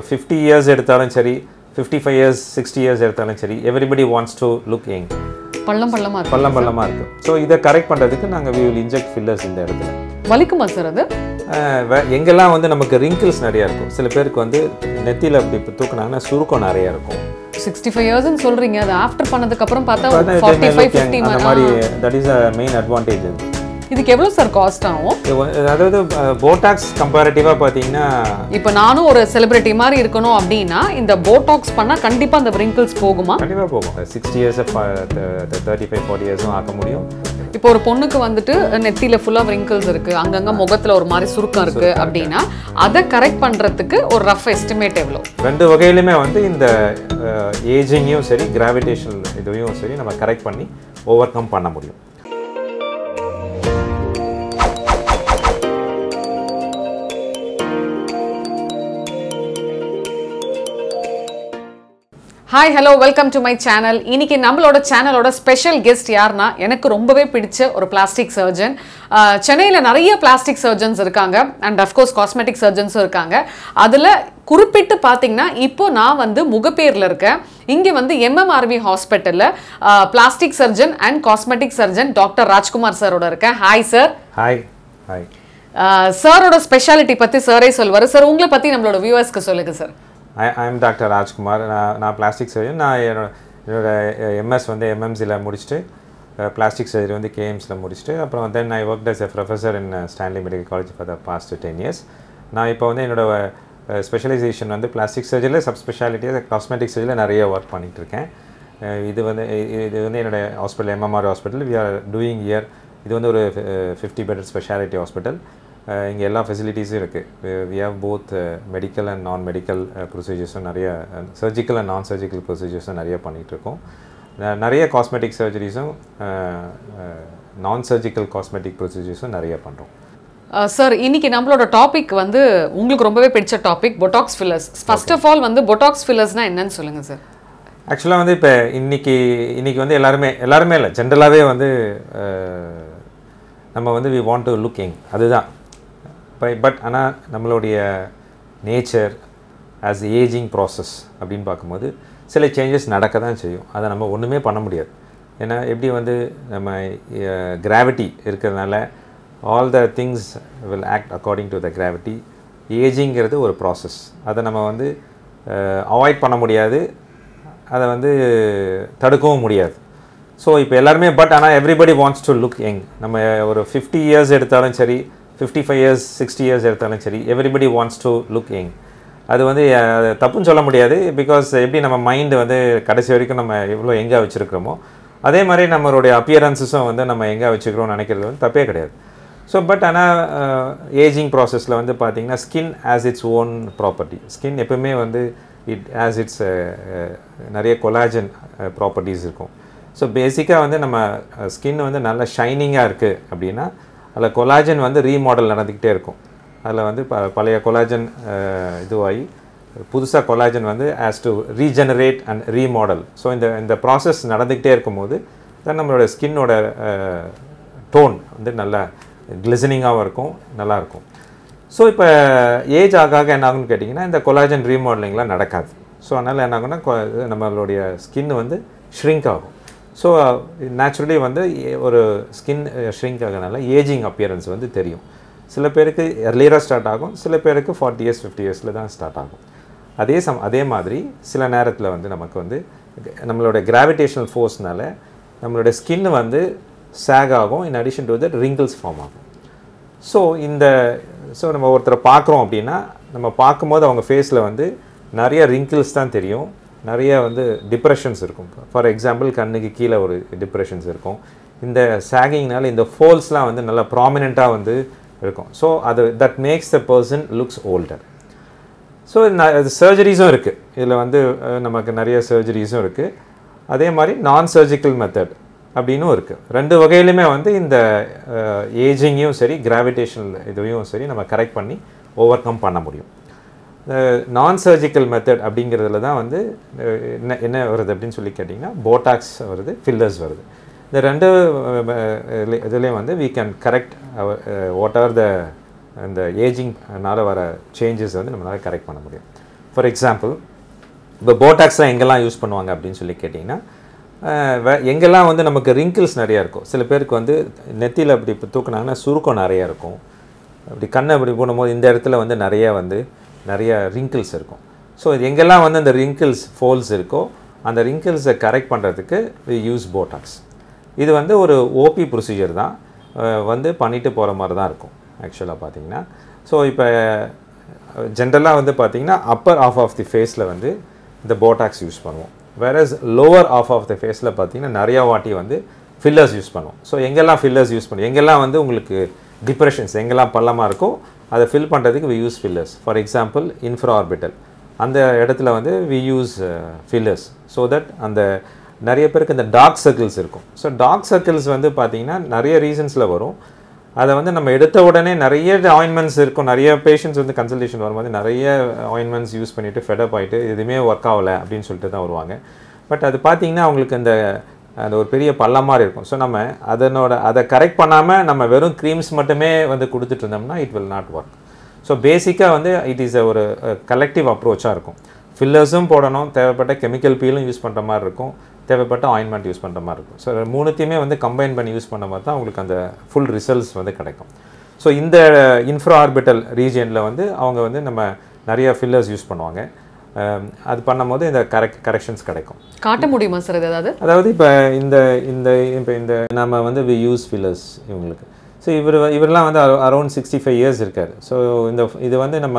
Fifty years எடுத்தாலும் சரி fifty five years sixty years எடுத்தாலும் சரி everybody wants to look young பள்ளம் பள்ளமா இருக்கு. பள்ளம் பள்ளமாக இருக்கு. ஸோ இதை கரெக்ட் பண்ணுறதுக்கு நாங்கள் வி வில் இன்ஜெக்ட் ஃபில்லர்ஸ் இந்த இடத்துல. வலிக்குமா சார் அது? எங்கெல்லாம் வந்து நமக்கு ரிங்கிள்ஸ் நிறையா இருக்கும் சில பேருக்கு வந்து நெத்தியில் அப்படி இப்போ தூக்குனாங்கன்னா சுருக்கம் நிறையா இருக்கும். சிக்ஸ்டி ஃபைவ் இயர்ஸ்னு சொல்றீங்க அது ஆஃப்டர் பண்ணதுக்கு அப்புறம் பார்த்தா ஃபார்ட்டி ஃபைவ். ஃபிஃப்டி அந்த மாதிரி that is a main advantage இது இதுக்கு எவ்வளோ சார் காஸ்ட் ஆகும்? அதாவது போட்டாக்ஸ் கம்பேரிட்டிவாக பார்த்தீங்கன்னா இப்போ நானும் ஒரு செலிபிரிட்டி மாதிரி இருக்கணும் அப்படின்னா இந்த போட்டாக்ஸ் பண்ணா கண்டிப்பா அந்த wrinkles போகுமா? கண்டிப்பாக போகும். சிக்ஸ்டி இயர்ஸை தேர்ட்டி ஃபைவ் ஃபார்ட்டி இயர்ஸும் ஆக்க முடியும். இப்போ ஒரு பொண்ணுக்கு வந்துட்டு நெத்தியில ஃபுல்லா wrinkles இருக்கு அங்கங்க முகத்துல ஒரு மாதிரி சுருக்கம் இருக்கு அப்படின்னா அதை கரெக்ட் பண்றதுக்கு ஒரு ரஃப் எஸ்டிமேட் எவ்வளோ? ரெண்டு வகையிலுமே வந்து இந்த ஏஜிங்கையும் சரி கிராவிடேஷனல் இதுவையும் சரி நம்ம கரெக்ட் பண்ணி ஓவர் கம் பண்ண முடியும். Hi hello welcome to my channel இன்னைக்கு நம்மளோட சேனலோட ஸ்பெஷல் கெஸ்ட் யாருன்னா எனக்கு ரொம்பவே பிடிச்ச ஒரு பிளாஸ்டிக் சர்ஜன் சென்னையில் நிறைய பிளாஸ்டிக் சர்ஜன்ஸ் இருக்காங்க. அண்ட் அஃப்கோர்ஸ் காஸ்மெட்டிக் சர்ஜன்ஸும் இருக்காங்க. அதில் குறிப்பிட்டு பார்த்தீங்கன்னா இப்போ நான் வந்து முகப்பேரில் இருக்கேன். இங்கே வந்து எம்எம்ஆர்வி ஹாஸ்பிட்டலில் plastic surgeon and cosmetic surgeon doctor Rajkumar சாரோட இருக்கேன். ஹாய் சார் ஹாய் ஹாய் சாரோட ஸ்பெஷாலிட்டி பற்றி சாரே சொல்வார் சார் உங்களை பற்றி நம்மளோட வியூவர்ஸ்க்கு சொல்லுங்கள் sir I I'm doctor Rajkumar நான் நான் பிளாஸ்டிக் சர்ஜன் நான் என்னோட என்னோட எம்எஸ் வந்து எம்எம்சியில் முடிச்சுட்டு பிளாஸ்டிக் சர்ஜரி வந்து கேஎம்ஸில் முடிச்சுட்டு அப்புறம் then I work as a professor in Stanley medical college for the past ten years நான் இப்போ வந்து என்னோட ஸ்பெஷலைசேஷன் வந்து பிளாஸ்டிக் சர்ஜரியில் சப் ஸ்பெஷாலிட்டியாக காஸ்மெட்டிக் சர்ஜரியில் நிறைய ஒர்க் பண்ணிகிட்ருக்கேன் இது வந்து இது வந்து என்னோட hospital MMR hospital we are doing year இது வந்து ஒரு ஃபிஃப்டி பெட்டர் ஸ்பெஷாலிட்டி ஹாஸ்பிட்டல் இங்கே எல்லா ஃபெசிலிட்டிஸும் இருக்குது we have both medical and non medical ப்ரொசீஜர்ஸும் நிறைய சர்ஜிக்கல் அண்ட் நான் சர்ஜிக்கல் ப்ரொசீஜர்ஸும் நிறைய ந- நிறைய காஸ்மெட்டிக் சர்ஜரிஸும் நான் சர்ஜிக்கல் காஸ்மெட்டிக் ப்ரொசீஜர்ஸும் நிறைய பண்ணுறோம் சார் இன்னைக்கு நம்மளோட டாபிக் வந்து உங்களுக்கு ரொம்பவே பிடிச்ச topic botox fillers first of all வந்து பொட்டாக்ஸ் ஃபில்லர்ஸ்னா என்னன்னு சொல்லுங்க சார் ஆக்சுவலாக வந்து இப்போ இன்னைக்கு இன்னைக்கு வந்து எல்லாருமே எல்லாருமே இல்லை ஜென்ரலாகவே வந்து நம்ம வந்து வி வாண்ட் டு லுக்கிங் அதுதான். பை பட் ஆனால் நம்மளுடைய நேச்சர் ஆஸ் ஏஜிங் ப்ராசஸ் அப்படின்னு பார்க்கும்போது சில சேஞ்சஸ் நடக்க தான் செய்யும். அதை நம்ம ஒன்றுமே பண்ண முடியாது. ஏன்னா எப்படி வந்து நம்ம கிராவிட்டி இருக்கிறதுனால all the things will act according to the gravity ஏஜிங்கிறது ஒரு ப்ராசஸ் அதை நம்ம வந்து அவாய்ட் பண்ண முடியாது. அதை வந்து தடுக்கவும் முடியாது. ஸோ இப்போ எல்லாருமே பட் ஆனால் everybody wants to look young நம்ம ஒரு ஃபிஃப்டி இயர்ஸ் எடுத்தாலும் சரி fifty five years sixty years எடுத்தாலும் சரி everybody wants to look young அது வந்து அது தப்புன்னு சொல்ல முடியாது பிகாஸ் எப்படி நம்ம மைண்டு வந்து கடைசி வரைக்கும் நம்ம எவ்வளோ எங்கே வச்சுருக்கிறோமோ அதே மாதிரி நம்மளுடைய அப்பியரன்ஸஸும் வந்து நம்ம எங்கே வச்சுக்கிறோம்னு நினைக்கிறது வந்து தப்பே கிடையாது. ஸோ பட் ஆனால் ஏஜிங் ப்ராசஸில் வந்து பார்த்தீங்கன்னா skin has its own property skin எப்பவுமே வந்து இட் ஆஸ் இட்ஸ் நிறைய கொலாஜன் ப்ராப்பர்ட்டிஸ் இருக்கும். ஸோ பேசிக்காக வந்து நம்ம ஸ்கின் வந்து நல்ல ஷைனிங்காக இருக்குது அப்படின்னா அதில் கொலாஜன் வந்து ரீமாடல் நடந்துக்கிட்டே இருக்கும். அதில் வந்து ப பழைய கொலாஜன் இதுவாகி புதுசாக கொலாஜன் வந்து has to regenerate and remodel so இந்த இந்த ப்ராசஸ் நடந்துக்கிட்டே இருக்கும்போது தான் நம்மளோட ஸ்கின்னோட டோன் வந்து நல்லா கிளிசனிங்காகவும் இருக்கும் நல்லாயிருக்கும் ஸோ இப்போ ஏஜ் ஆக ஆக என்ன ஆகும்னு கேட்டிங்கன்னா இந்த கொலாஜன் ரீமாடலிங்லாம் நடக்காது. ஸோ அதனால் என்ன ஆகுன்னா நம்மளுடைய ஸ்கின் வந்து ஷ்ரிங்க் ஆகும். ஸோ நேச்சுரலி uh, வந்து ஏ- ஒரு ஸ்கின் ஷ்ரிங்க் ஆகிறதுனால ஏஜிங் அப்பியரன்ஸ் வந்து தெரியும். சில பேருக்கு எர்லியராக ஸ்டார்ட் ஆகும் சில பேருக்கு ஃபார்ட்டி இயர்ஸ் ஃபிஃப்டி இயர்ஸில் தான் ஸ்டார்ட் ஆகும். அதே சம் அதே மாதிரி சில நேரத்தில் வந்து நமக்கு வந்து நம்மளோட கிராவிடேஷனல் ஃபோர்ஸ்னால நம்மளோட ஸ்கின் வந்து சேக் ஆகும் in addition to that wrinkles form ஆகும். ஸோ இந்த ஸோ நம்ம ஒருத்தரை பார்க்குறோம் அப்படின்னா நம்ம பார்க்கும்போது அவங்க ஃபேஸில் வந்து நிறைய ரிங்கிள்ஸ் தான் தெரியும். நிறைய வந்து டிப்ரெஷன்ஸ் இருக்கும். ஃபார் எக்ஸாம்பிள் கண்ணுக்கு கீழே ஒரு டிப்ரெஷன்ஸ் இருக்கும். இந்த சேகிங்னால இந்த ஃபோல்ஸ்லாம் வந்து நல்லா ப்ராமினெண்ட்டாக வந்து இருக்கும். ஸோ அது that makes the person looks older so அது சர்ஜரிஸும் இருக்குது இதில் வந்து நமக்கு நிறைய சர்ஜரிஸும் இருக்குது அதே மாதிரி நான் சர்ஜிக்கல் மெத்தட் அப்படின்னும் இருக்குது ரெண்டு வகையிலுமே வந்து இந்த ஏஜிங்கையும் சரி கிராவிடேஷனல் இதையும் சரி நம்ம கரெக்ட் பண்ணி ஓவர் கம் பண்ண முடியும். நான் சர்ஜிக்கல் மெத்தட் அப்படிங்கிறதுல தான் வந்து என்ன என்ன வருது அப்படின்னு சொல்லி கேட்டிங்கன்னா போட்டாக்ஸ் வருது ஃபில்லர்ஸ் வருது. இந்த ரெண்டு இதுலேயும் வந்து we can correct what are the இந்த ஏஜிங்னால வர சேஞ்சஸ் வந்து நம்மளால் கரெக்ட் பண்ண முடியும். ஃபார் எக்ஸாம்பிள் இப்போ போட்டாக்ஸ்லாம் எங்கெல்லாம் யூஸ் பண்ணுவாங்க அப்படின்னு சொல்லி கேட்டிங்கன்னா வே- எங்கெல்லாம் வந்து நமக்கு ரிங்கிள்ஸ் நிறையா இருக்கும் சில பேருக்கு வந்து நெத்தியில் அப்படி இப்போ தூக்குனாங்கன்னா சுருக்கம் நிறையா இருக்கும். அப்படி கண்ணை அப்படி போடும்போது இந்த இடத்துல வந்து நிறைய வந்து நிறைய ரிங்கிள்ஸ் இருக்கும். ஸோ இது எங்கெல்லாம் வந்து அந்த ரிங்கிள்ஸ் ஃபோல்ஸ் இருக்கோ அந்த ரிங்கிள்ஸை கரெக்ட் பண்ணுறதுக்கு யூஸ் போட்டாக்ஸ் இது வந்து ஒரு ஓபி ப்ரொசீஜர் தான். வந்து பண்ணிட்டு போகிற மாதிரி தான் இருக்கும் ஆக்சுவலாக பார்த்தீங்கன்னா. ஸோ இப்போ ஜென்ரலாக வந்து பார்த்திங்கன்னா அப்பர் ஆஃப் ஆஃப் தி ஃபேஸில் வந்து இந்த போட்டாக்ஸ் யூஸ் பண்ணுவோம். Whereas lower of of the ஃபேஸில் பார்த்தீங்கன்னா நிறையா வாட்டி வந்து ஃபில்லர்ஸ் யூஸ் பண்ணுவோம். ஸோ எங்கெல்லாம் ஃபில்லர்ஸ் யூஸ் பண்ணுவோம் எங்கெல்லாம் வந்து உங்களுக்கு டிப்ரெஷன்ஸ் எங்கெல்லாம் பள்ளமாக இருக்கோ அதை ஃபில் பண்ணுறதுக்கு we use fillers for example infra orbital அந்த இடத்துல வந்து we use fillers so that அந்த நிறைய பேருக்கு இந்த டார்க் சர்க்கிள்ஸ் இருக்கும். ஸோ டார்க் சர்க்கிள்ஸ் வந்து பார்த்திங்கன்னா நிறைய ரீசன்ஸில் வரும். அதை வந்து நம்ம எடுத்த உடனே நிறைய ஆயின்மெண்ட்ஸ் இருக்கும். நிறைய பேஷண்ட்ஸ் வந்து கன்சல்டேஷன் வரும்போது நிறைய ஆயின்மெண்ட்ஸ் யூஸ் பண்ணிவிட்டு ஃபெடப் ஆகிட்டு எதுவுமே ஒர்க் ஆகலை அப்படின்னு சொல்லிட்டு தான் வருவாங்க. பட் அது பார்த்தீங்கன்னா அவங்களுக்கு இந்த அந்த ஒரு பெரிய பள்ளம் மாதிரி இருக்கும். ஸோ நம்ம அதனோட அதை கரெக்ட் பண்ணாமல் நம்ம வெறும் க்ரீம்ஸ் மட்டுமே வந்து கொடுத்துட்டு இருந்தோம்னா it will not work so பேசிக்காக வந்து இட் இஸ் ஒரு கலெக்டிவ் அப்ரோச்சாக இருக்கும். ஃபில்லர்ஸும் போடணும். தேவைப்பட்ட கெமிக்கல் பீலும் யூஸ் பண்ணுற மாதிரி இருக்கும். தேவைப்பட்ட ஆயின்மெண்ட் யூஸ் பண்ணுற மாதிரி இருக்கும். ஸோ மூணுத்தையுமே வந்து கம்பைன் பண்ணி யூஸ் பண்ண மாதிரி தான் உங்களுக்கு அந்த ஃபுல் ரிசல்ட்ஸ் வந்து கிடைக்கும். ஸோ இந்த இன்ஃப்ரா ஆர்பிட்டல் ரீஜியனில் வந்து அவங்க வந்து நம்ம நிறைய ஃபில்லர்ஸ் யூஸ் பண்ணுவாங்க. அது பண்ணும்போது இந்த கரெக்ட் கரெக்ஷன்ஸ் கிடைக்கும். காட்ட முடியுமா சார் ஏதாவது? அதாவது இப்போ இந்த இந்த இப்போ இந்த நம்ம வந்து வி யூஸ் ஃபில்லர்ஸ் இவங்களுக்கு. ஸோ இவர் இவரெல்லாம் வந்து அரௌண்ட் சிக்ஸ்டி ஃபைவ் இயர்ஸ் இருக்கார். ஸோ இந்த இது வந்து நம்ம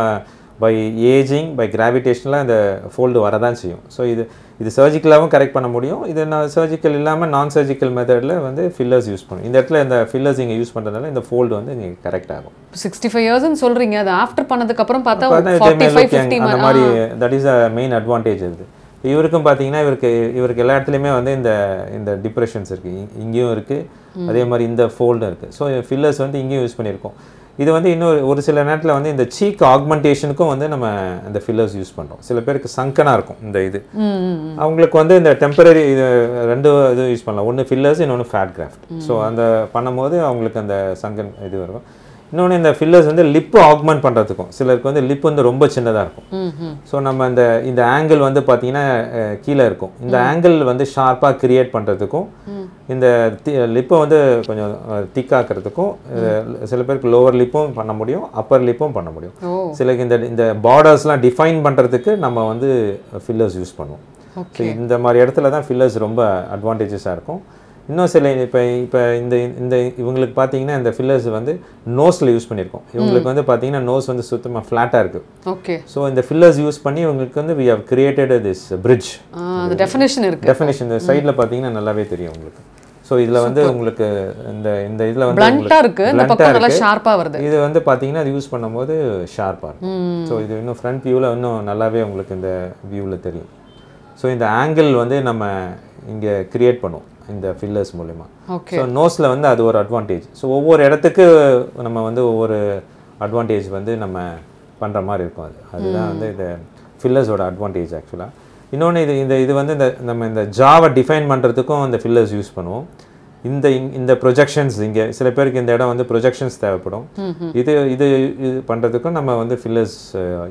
பை ஏஜிங் பை கிராவிடேஷனில் இந்த ஃபோல்டு வரதான் செய்யும். ஸோ இது இது சர்ஜிக்கலாகவும் கரெக்ட் பண்ண முடியும். இது நான் சர்ஜிக்கல் இல்லாமல் நான் சர்ஜிக்கல் மெத்தடில் வந்து ஃபில்லர்ஸ் யூஸ் பண்ணும். இந்த இடத்துல இந்த ஃபில்லர்ஸ் இங்கே யூஸ் பண்ணுறதுனால இந்த ஃபோல்டு வந்து இங்கே கரெக்ட் ஆகும். சிக்ஸ்டி ஃபைவ் இயர்ஸ்னு சொல்றீங்க. அது ஆஃப்டர் பண்ணதுக்கு அப்புறம் பார்த்தா அந்த மாதிரி. That is a main advantage இது. இவருக்கும் பார்த்தீங்கன்னா இவருக்கு இவருக்கு எல்லா இடத்துலையுமே வந்து இந்த இந்த டிப்ரெஷன்ஸ் இருக்குது இங்கேயும் இருக்குது அதே மாதிரி இந்த ஃபோல்டும் இருக்குது ஸோ ஃபில்லர்ஸ் வந்து இங்கேயும் யூஸ் பண்ணியிருக்கோம். இது வந்து இன்னொரு ஒரு சில நேரத்தில் வந்து இந்த சீக் ஆக்மெண்டேஷனுக்கும் வந்து நம்ம இந்த ஃபில்லர்ஸ் யூஸ் பண்ணுறோம் சில பேருக்கு சங்கனாக இருக்கும் இந்த இது. அவங்களுக்கு வந்து இந்த டெம்பரரி இது ரெண்டு இது யூஸ் பண்ணலாம். ஒன்று ஃபில்லர்ஸ் இன்னொன்று ஃபேட் கிராஃப்ட் ஸோ அந்த பண்ணும்போது அவங்களுக்கு அந்த சங்கன் இது வரும். இன்னொன்று இந்த ஃபில்லர்ஸ் வந்து லிப்பு ஆக்மெண்ட் பண்ணுறதுக்கும் சிலருக்கு வந்து லிப் வந்து ரொம்ப சின்னதாக இருக்கும். ஸோ நம்ம இந்த இந்த ஆங்கிள் வந்து பார்த்தீங்கன்னா கீழே இருக்கும். இந்த ஆங்கிள் வந்து ஷார்ப்பாக கிரியேட் பண்ணுறதுக்கும் இந்த லிப்பை வந்து கொஞ்சம் திக்காக்கிறதுக்கும் சில பேருக்கு லோவர் லிப்பும் பண்ண முடியும் அப்பர் லிப்பும் பண்ண முடியும். சிலருக்கு இந்த இந்த பார்டர்ஸ்லாம் டிஃபைன் பண்ணுறதுக்கு நம்ம வந்து ஃபில்லர்ஸ் யூஸ் பண்ணுவோம். ஸோ இந்த மாதிரி இடத்துல தான் ஃபில்லர்ஸ் ரொம்ப அட்வான்டேஜஸாக இருக்கும். இன்னும் சில இப்போ இப்போ இந்த இந்த இவங்களுக்கு பார்த்தீங்கன்னா இந்த ஃபில்லர்ஸ் வந்து நோஸில் யூஸ் பண்ணியிருக்கோம் இவங்களுக்கு வந்து பார்த்தீங்கன்னா நோஸ் வந்து சுத்தமாக ஃப்ளாட்டாக இருக்குது ஓகே ஸோ இந்த ஃபில்லர்ஸ் யூஸ் பண்ணி இவங்களுக்கு வந்து we have created this bridge definition இருக்கு. டெஃபினேஷன் இந்த சைடில் பார்த்தீங்கன்னா நல்லாவே தெரியும் உங்களுக்கு. ஸோ இதில் வந்து உங்களுக்கு இந்த இந்த இதில் வந்து பிளண்டா இருக்கு. இந்த பக்கம் நல்லா இருக்கு. ஷார்ப்பா வருது. இது வந்து பார்த்தீங்கன்னா அது யூஸ் பண்ணும்போது ஷார்ப்பாக இருக்கும். ஸோ இது இன்னும் ஃப்ரண்ட் வியூவில் இன்னும் நல்லாவே உங்களுக்கு இந்த வியூவில் தெரியும். ஸோ இந்த ஆங்கிள் வந்து நம்ம இங்கே கிரியேட் பண்ணுவோம் இந்த ஃபில்லர்ஸ் மூலிமா ஓகே ஸோ நோஸில் வந்து அது ஒரு அட்வான்டேஜ் ஸோ ஒவ்வொரு இடத்துக்கு நம்ம வந்து ஒவ்வொரு அட்வான்டேஜ் வந்து நம்ம பண்ணுற மாதிரி இருக்கும் அது. அதுதான் வந்து இந்த ஃபில்லர்ஸோட அட்வான்டேஜ் ஆக்சுவலாக இன்னொன்று இது இந்த இது வந்து இந்த நம்ம இந்த ஜாவை டிஃபைன் பண்ணுறதுக்கும் இந்த ஃபில்லர்ஸ் யூஸ் பண்ணுவோம். இந்த இங்- இந்த ப்ரொஜெக்ஷன்ஸ் இங்கே சில பேருக்கு இந்த இடம் வந்து ப்ரொஜெக்ஷன்ஸ் தேவைப்படும். இது இது இது பண்ணுறதுக்கும் நம்ம வந்து ஃபில்லர்ஸ்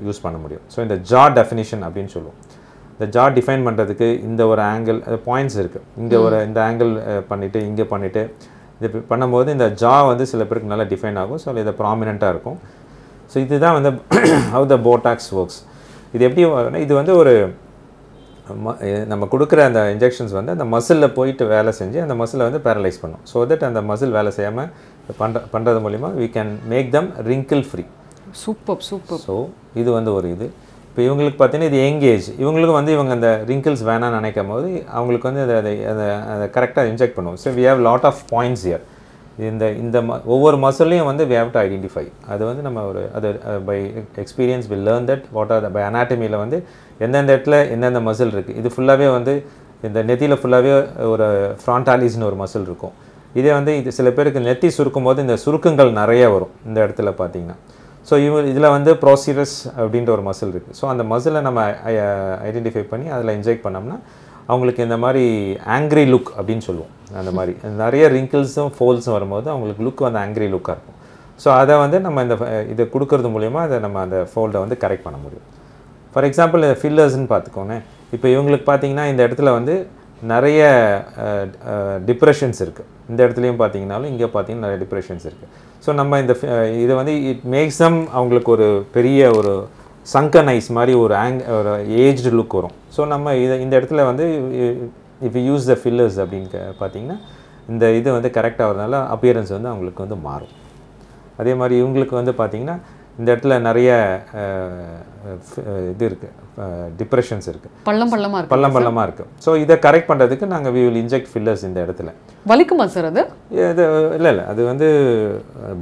யூஸ் பண்ண முடியும். ஸோ இந்த ஜா டெஃபினிஷன் அப்படின்னு சொல்லுவோம். இந்த ஜா டிஃபைன் பண்ணுறதுக்கு இந்த ஒரு ஆங்கிள் பாயிண்ட்ஸ் இருக்குது இங்கே ஒரு இந்த ஆங்கிள் பண்ணிவிட்டு இங்கே பண்ணிவிட்டு இது பண்ணும்போது இந்த ஜா வந்து சில பேருக்கு நல்லா டிஃபைன் ஆகும். ஸோ இது ப்ராமினெண்ட்டாக இருக்கும். ஸோ இதுதான் வந்து ஹவு த போட்டாக்ஸ் ஒர்க்ஸ் இது எப்படி இது வந்து ஒரு நம்ம கொடுக்குற அந்த இன்ஜெக்ஷன்ஸ் வந்து அந்த மசிலில் போயிட்டு வேலை செஞ்சு அந்த மசிலை வந்து பேரலைஸ் பண்ணும். ஸோ தட் அந்த மசில் வேலை செய்யாமல் பண்ணுற பண்ணுறது மூலிமா we can make them wrinkle free super super so இது வந்து ஒரு இது. இப்போ இவங்களுக்கு பார்த்தீங்கன்னா இது எங்கேஜ் இவங்களுக்கு வந்து இவங்க அந்த ரிங்கிள்ஸ் வேணாம்னு நினைக்கும் போது அவங்களுக்கு வந்து அதை அதை அதை கரெக்டாக இன்ஜெக்ட் பண்ணுவோம். So we have lot of points here. இந்த இந்த ம ஒவ்வொரு மசிலையும் வந்து we have to ஐடென்டிஃபை அது வந்து நம்ம ஒரு அது by experience will learn that what are by அனாட்டமியில் வந்து எந்தெந்த இடத்துல எந்தெந்த மசில் இருக்குது இது ஃபுல்லாகவே வந்து இந்த நெத்தியில் ஃபுல்லாகவே ஒரு ஃப்ராண்டாலிஸ்னு ஒரு மசில் இருக்கும். இதே வந்து இது சில பேருக்கு நெத்தி சுருக்கும் போது இந்த சுருக்கங்கள் நிறைய வரும் இந்த இடத்துல பார்த்தீங்கன்னா. ஸோ இவங்க இதில் வந்து ப்ரோசிரஸ் அப்படின்ற ஒரு மசில் இருக்குது ஸோ அந்த மசிலை நம்ம ஐடென்டிஃபை பண்ணி அதில் இன்ஜெக்ட் பண்ணோம்னா அவங்களுக்கு இந்த மாதிரி ஆங்க்ரி லுக் அப்படின்னு சொல்லுவோம். அந்த மாதிரி. நிறைய ரிங்கிள்ஸும் ஃபோல்ஸும் வரும்போது அவங்களுக்கு லுக் வந்து ஆங்க்ரி லுக்காக இருக்கும். ஸோ அதை வந்து நம்ம இந்த இதை கொடுக்கறது மூலயமா அதை நம்ம அந்த ஃபோல்டை வந்து கரெக்ட் பண்ண முடியும். ஃபார் எக்ஸாம்பிள் ஃபில்லர்ஸ்னு பார்த்துக்கோங்க இப்போ இவங்களுக்கு பார்த்தீங்கன்னா இந்த இடத்துல வந்து நிறைய டிப்ரெஷன்ஸ் இருக்குது இந்த இடத்துலையும் பார்த்தீங்கனாலும் இங்கே பார்த்தீங்கன்னா நிறைய டிப்ரெஷன்ஸ் இருக்குது ஸோ நம்ம இந்த இதை வந்து இட் மேக்ஸ் தம் அவங்களுக்கு ஒரு பெரிய ஒரு சங்கன் ஐஸ் மாதிரி ஒரு ஆங் ஒரு ஏஜ்டு லுக் வரும். ஸோ நம்ம இதை இந்த இடத்துல வந்து இஃப் யூஸ் த ஃபில்லர்ஸ் அப்படின்னு பார்த்தீங்கன்னா இந்த இது வந்து கரெக்டாகிறதுனால அப்பியரன்ஸ் வந்து அவங்களுக்கு வந்து மாறும். அதே மாதிரி இவங்களுக்கு வந்து பார்த்தீங்கன்னா இந்த இடத்துல நிறைய இது இருக்குது டிப்ரெஷன்ஸ் இருக்குது பள்ளம் பள்ளமா இருக்கு. பள்ளம் பள்ளமாக இருக்குது ஸோ இதை கரெக்ட் பண்ணுறதுக்கு நாங்கள் வி வில் இன்ஜெக்ட் ஃபில்லர்ஸ் இந்த இடத்துல. வலிக்குமா சார் அது? இது இல்லை இல்லை. அது வந்து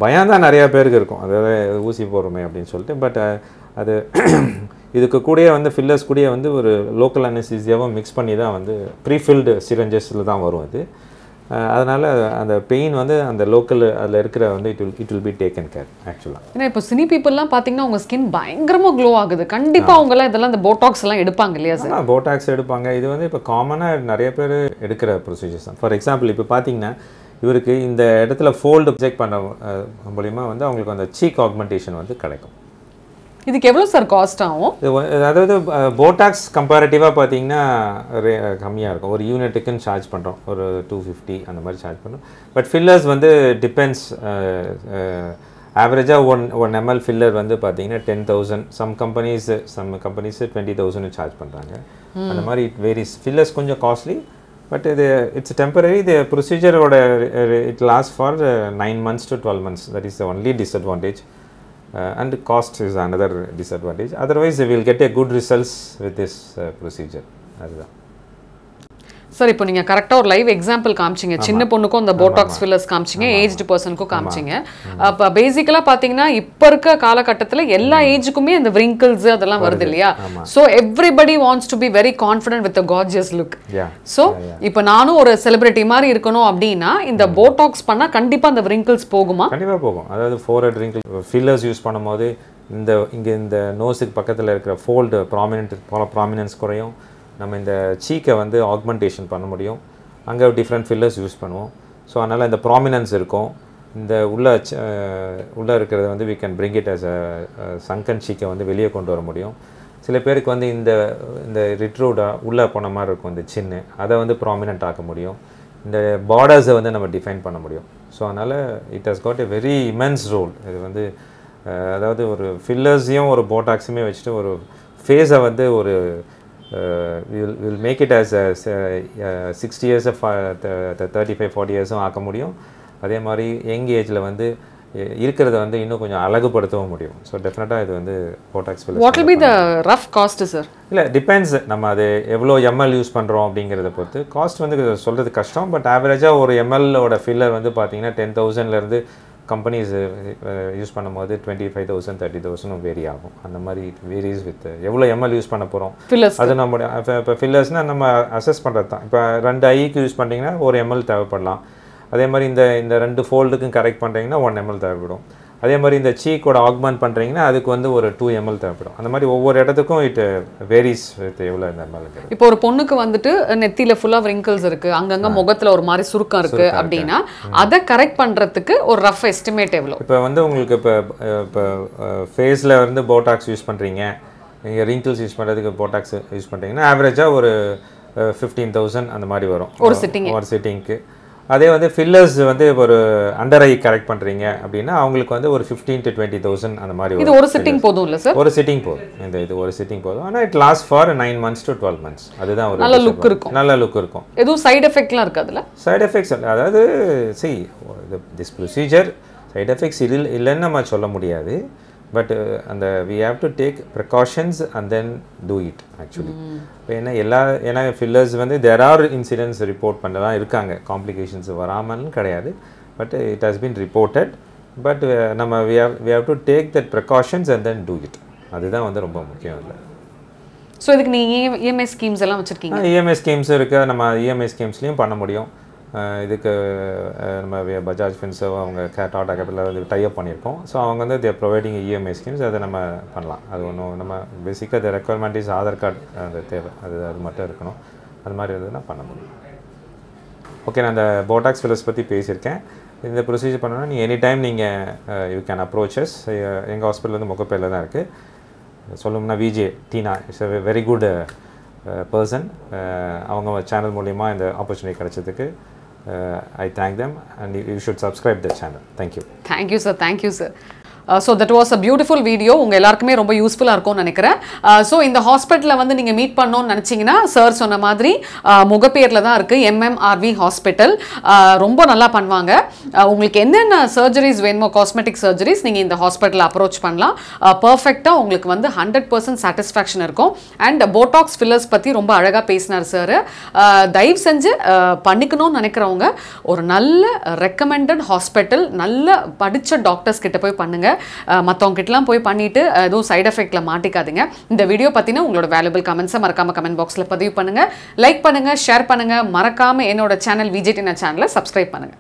பயம் தான் நிறையா பேருக்கு இருக்கும். அதாவது ஊசி போடுறோமே அப்படின்னு சொல்லிட்டு. பட் அது இதுக்கு கூடயே வந்து ஃபில்லர்ஸ் கூடயே வந்து ஒரு லோக்கல் அனஸ்தீசியாவும் மிக்ஸ் பண்ணி தான் வந்து ப்ரீஃபில்டு சிரஞ்சஸில் தான் வரும் அது. அதனால் அந்த பெயின் வந்து அந்த லோக்கல் அதில் இருக்கிற வந்து it will it will be taken care ஆக்சுவலாக ஏன்னா இப்போ சினி பீப்புளெலாம் பார்த்தீங்கன்னா உங்க ஸ்கின் பயங்கரமா க்ளோ ஆகுது. கண்டிப்பா அவங்க எல்லாம் இதெல்லாம் இந்த போட்டாக்ஸ் எல்லாம் எடுப்பாங்க இல்லையா சார் போட்டாக்ஸ் எடுப்பாங்க. இது வந்து இப்போ காமனாக நிறைய பேர் எடுக்கிற ப்ரொசீஜர்ஸ் தான். ஃபார் எக்ஸாம்பிள் இப்போ பார்த்தீங்கன்னா இவருக்கு இந்த இடத்துல ஃபோல்டு செக் பண்ண அஹ், மூலியமா வந்து அவங்களுக்கு அந்த சீக் ஆக்மெண்டேஷன் வந்து கிடைக்கும். இதுக்கு எவ்வளோ சார் காஸ்ட் ஆகும்? அதாவது போட்டாக்ஸ் கம்பேரிட்டிவாக பார்த்தீங்கன்னா கம்மியாக இருக்கும். ஒரு யூனிட்டுக்குன்னு சார்ஜ் பண்ணுறோம் ஒரு டூ ஃபிஃப்டி அந்த மாதிரி சார்ஜ் பண்ணுறோம் பட் ஃபில்லர்ஸ் வந்து டிபெண்ட்ஸ் ஆவரேஜாக ஒன் ஒன் எம்எல் ஃபில்லர் வந்து பார்த்தீங்கன்னா ten thousand some companies some companies twenty thousand charge பண்ணுறாங்க அந்த மாதிரி இட் வேரிஸ் ஃபில்லர்ஸ் கொஞ்சம் காஸ்ட்லி பட் இது இட்ஸ் டெம்பரரி இது ப்ரொசீஜரோட it last for nine months to twelve months that is the only disadvantage Uh, and the cost is another disadvantage. Otherwise, we will get a good results with this uh, procedure as well. Sir இப்போ நீங்க கரெக்டா ஒரு live example காமிச்சீங்க. சின்ன பொண்ணுக்கும் அந்த botox fillers காமிச்சீங்க aged பர்சனுக்கும் காமிச்சீங்க. அப்ப பேசிக்கலா பாத்தீங்கன்னா இப்ப இருக்க காலகட்டத்துல எல்லா ஏஜுக்குமே இந்த wrinkles அதெல்லாம் வருது இல்லையா? So everybody wants to be very confident with gorgeous look so இப்போ நானும் ஒரு செலிபிரிட்டி மாதிரி இருக்கணும் அப்படின்னா இந்த போட்டாக்ஸ் பண்ணா கண்டிப்பா அந்த wrinkles போகுமா? கண்டிப்பாக போகும். அதாவது forehead wrinkle fillers use பண்ணும்போது இந்த இங்கே இந்த நோஸுக்கு பக்கத்தில் இருக்கிற ஃபோல்டு ப்ராமினென்ட் ப்ராமினன்ஸ் குறையும். நம்ம இந்த சீக்கை வந்து ஆக்மெண்டேஷன் பண்ண முடியும். அங்கே டிஃப்ரெண்ட் ஃபில்லர்ஸ் யூஸ் பண்ணுவோம். ஸோ அதனால் இந்த ப்ராமினன்ஸ் இருக்கும். இந்த உள்ள உள்ளே இருக்கிறத வந்து we can bring it as a sunken சீக்கை வந்து வெளியே கொண்டு வர முடியும். சில பேருக்கு வந்து இந்த இந்த ரிட்ரூடாக உள்ளே போன மாதிரி இருக்கும் இந்த சின்ன அதை வந்து ப்ராமினென்ட் ஆக்க முடியும். இந்த பார்டர்ஸை வந்து நம்ம டிஃபைன் பண்ண முடியும். ஸோ அதனால் it has got a very immense role இது வந்து அதாவது ஒரு ஃபில்லர்ஸையும் ஒரு போட்டாக்ஸுமே வச்சுட்டு ஒரு ஃபேஸை வந்து ஒரு will will make it as sixty இயர்ஸை thirty five forty இயர்ஸும் ஆக்க முடியும். அதே மாதிரி யங் ஏஜில் வந்து இருக்கிறத வந்து இன்னும் கொஞ்சம் அழகுபடுத்தவும் முடியும். ஸோ டெஃபினட்டாக இது வந்து Botox what will be the rough cost sir இல்லை டிபெண்ட்ஸ் நம்ம அது எவ்வளோ எம்எல் யூஸ் பண்ணுறோம் அப்படிங்கிறத பொறுத்து. காஸ்ட் வந்து சொல்கிறது கஷ்டம். பட் ஆவரேஜாக ஒரு எம்எல்லோட ஃபில்லர் வந்து பார்த்தீங்கன்னா டென் தௌசண்ட்லேருந்து கம்பெனிஸ் யூஸ் பண்ணும்போது twenty five thousand thirty thousand vary ஆகும். அந்த மாதிரி வேரிஸ் வித் எவ்வளோ எம்எல் யூஸ் பண்ண போகிறோம் அது நம்முடைய இப்போ இப்போ ஃபில்லர்ஸ்னால் நம்ம அசஸ் பண்ணுறது தான் இப்போ ரெண்டு ஐக்கு யூஸ் பண்ணிங்கன்னா ஒரு எம்எல் தேவைப்படலாம். அதே மாதிரி இந்த இந்த ரெண்டு ஃபோல்டுக்கும் கரெக்ட் பண்ணுறீங்கன்னா ஒன் எம்எல் தேவைப்படும். அதே மாதிரி இந்த சீக்கோட ஆக்மெண்ட் பண்ணுறீங்கன்னா அதுக்கு வந்து ஒரு டூ எம்எல் தேவைப்படும். அந்த மாதிரி ஒவ்வொரு இடத்துக்கும் இட் வேரிஸ் வித் எவ்வளோ இந்த எம்எல்ங்கிறது இப்போ ஒரு பொண்ணுக்கு வந்துட்டு நெத்தியில ஃபுல்லா wrinkles இருக்கு. அங்கங்க முகத்துல ஒரு மாதிரி சுருக்கம் இருக்கு அப்படின்னா அதை கரெக்ட் பண்றதுக்கு ஒரு ரஃப் எஸ்டிமேட் எவ்வளோ இப்போ வந்து உங்களுக்கு இப்போ இப்போ ஃபேஸில் வந்து போட்டாக்ஸ் யூஸ் பண்ணுறீங்க நீங்கள் ரிங்கிள்ஸ் யூஸ் பண்ணுறதுக்கு போட்டாக்ஸ் யூஸ் பண்ணுறீங்கன்னா ஆவரேஜாக ஒரு ஃபிஃப்டீன் தௌசண்ட் அந்த மாதிரி வரும். ஒரு sitting. ஒரு சிட்டிங்க்கு அதே வந்து ஃபில்லர்ஸ் வந்து ஒரு அண்டர் ஐ கரெக்ட் பண்ணுறீங்க அப்படின்னா அவங்களுக்கு வந்து ஒரு ஃபிஃப்டீன் டு டுவெண்ட்டி தௌசண்ட் அந்த மாதிரி இது ஒரு சிட்டிங் போதும் இல்ல சார் ஒரு சிட்டிங் போதும். இந்த இது ஒரு சிட்டிங் போதும். ஆனால் it last for nine months to twelve months அதுதான் ஒரு நல்ல disadvantage. இருக்கும். நல்ல லுக் இருக்கும். எதுவும் சைடு எஃபெக்ட்லாம் இருக்கு அதுல சைடு எஃபெக்ட்ஸ் அதாவது see this procedure side effects இல்லை இல்லைன்னு நம்ம சொல்ல முடியாது. பட் அந்த we have to take precautions and then do it actually இப்போ ஏன்னா எல்லா ஏன்னா ஃபில்லர்ஸ் வந்து தெர் ஆர் இன்சிடென்ட்ஸ் ரிப்போர்ட் பண்ணலாம் இருக்காங்க. காம்ப்ளிகேஷன்ஸ் வராமல்னு கிடையாது. But it has been reported but நம்ம we have we have to take that precautions and then do it அதுதான் வந்து ரொம்ப முக்கியம் இல்லை ஸோ இதுக்கு நீங்க இஎம்ஐ ஸ்கீம்ஸ் எல்லாம் வச்சிருக்கீங்க? இஎம்ஐ ஸ்கீம்ஸ் இருக்குது நம்ம இஎம்ஐ ஸ்கீம்ஸ்லையும் பண்ண முடியும். இதுக்கு நம்ம வே- பஜாஜ் ஃபின்ஸோ அவங்க கே- டாடா கேபிட்டல் வந்து டைப் பண்ணியிருக்கோம். ஸோ அவங்க வந்து தேர் ப்ரொவைடிங் இஎம்ஐ ஸ்கீம்ஸ் அதை நம்ம பண்ணலாம். அது ஒன்றும் நம்ம பேசிக்காக the requirement is Aadhaar card அந்த தேவை. அது அது மட்டும் இருக்கணும். அது மாதிரி இருந்ததுன்னா பண்ண முடியும். ஓகே நான் அந்த போட்டாக்ஸ் ஃபில்லர்ஸ் பற்றி பேசியிருக்கேன். இந்த ப்ரொசீஜர் பண்ணணும்னா நீங்கள் எனி டைம் நீங்கள் யூ கேன் அப்ரோச்சஸ் எங்கள் ஹாஸ்பிட்டல் வந்து முகப்பேரில் தான் இருக்குது சொல்லணும்னா VJ Deena it's a very good person அவங்க சேனல் மூலிமா இந்த ஆப்பர்ச்சுனிட்டி கிடைச்சதுக்கு Uh, I thank them and you, you should subscribe the channel. Thank you. Thank you, sir. Thank you, sir. So that was a beautiful video உங்கள் எல்லாருக்குமே ரொம்ப யூஸ்ஃபுல்லாக இருக்கும்னு நினைக்கிறேன். Uh, ஸோ இந்த ஹாஸ்பிட்டலில் வந்து நீங்கள் மீட் பண்ணணும்னு நினச்சிங்கன்னா சார் சொன்ன மாதிரி uh, முகப்பேரில் தான் இருக்குது எம்எம்ஆர்வி ஹாஸ்பிட்டல் ரொம்ப நல்லா பண்ணுவாங்க. Uh, உங்களுக்கு என்னென்ன சர்ஜரிஸ் வேணுமோ காஸ்மெட்டிக் சர்ஜரிஸ் நீங்கள் இந்த ஹாஸ்பிட்டலில் அப்ரோச் பண்ணலாம். பர்ஃபெக்டாக உங்களுக்கு வந்து ஹண்ட்ரட் பர்சன்ட் சாட்டிஸ்ஃபேக்ஷன் இருக்கும். அண்ட் போட்டாக்ஸ் ஃபில்லர்ஸ் பற்றி ரொம்ப அழகாக பேசினார் சார் தயவு செஞ்சு பண்ணிக்கணும்னு நினைக்கிறவங்க ஒரு நல்ல ரெக்கமெண்டட் ஹாஸ்பிட்டல் நல்ல படித்த டாக்டர்ஸ் கிட்ட போய் பண்ணுங்கள் மற்றவங்ககிட்டலாம் மத்தவங்க கிட்டலாம் போய் பண்ணிட்டு எதுவும் சைடு எஃபெக்ட்ல மாட்டிக்காதீங்க. இந்த வீடியோ பற்றின உங்களோட வேலுபிள் கமெண்ட்ஸை மறக்காம கமெண்ட் பாக்ஸ்ல பதிவு பண்ணுங்க. லைக் பண்ணுங்க ஷேர் பண்ணுங்க. மறக்காம என்னோட சேனல் விஜிடி சேனலை சப்ஸ்கிரைப் பண்ணுங்க.